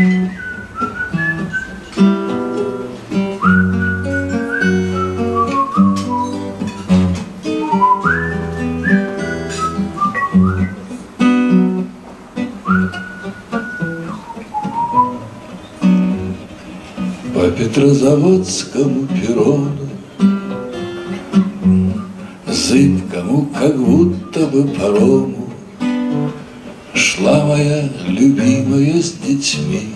По Петрозаводскому перрону Зыбкому, как будто бы парому Шла моя любимая с детьми.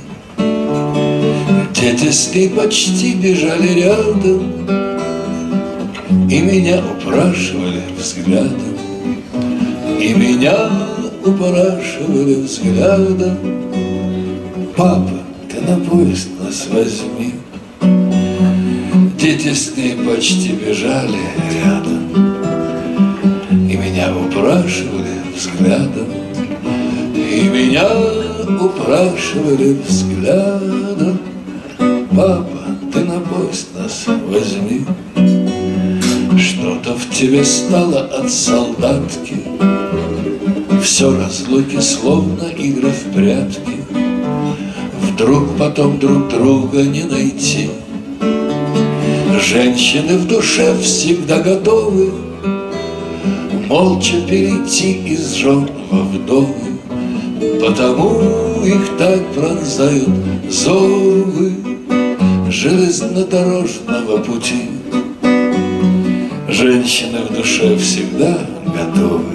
Дети с ней почти бежали рядом И меня упрашивали взглядом И меня упрашивали взглядом. Папа, ты на поезд нас возьми. Дети с ней почти бежали рядом упрашивали взглядом. Папа, ты на поезд нас возьми Что-то в тебе стало от солдатки Все разлуки, словно игры в прятки Вдруг потом друг друга не найти Женщины в душе всегда готовы Молча перейти из жен во вдовы Потому их так пронзают зовы Железнодорожного пути. Женщины в душе всегда готовы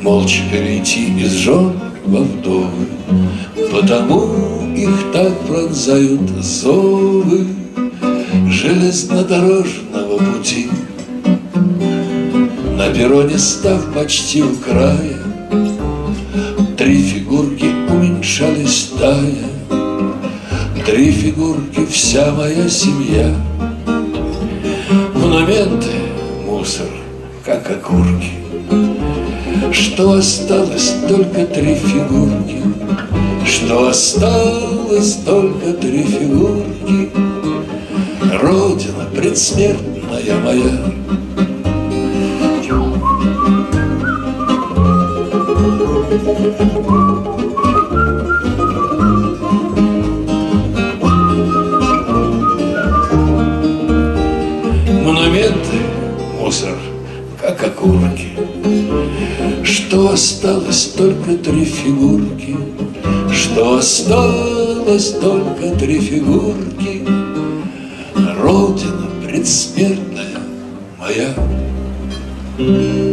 Молча перейти из жен во вдовы Потому их так пронзают зовы Железнодорожного пути. На перроне став почти у края Три фигурки уменьшались тая Три фигурки вся моя семья. Монументы, мусор, как окурки. Что осталось только три фигурки. Что осталось только три фигурки. Родина предсмертная моя. Монументы, как окурки. Что осталось только три фигурки? Что осталось только три фигурки? Родина предсмертная моя. thank you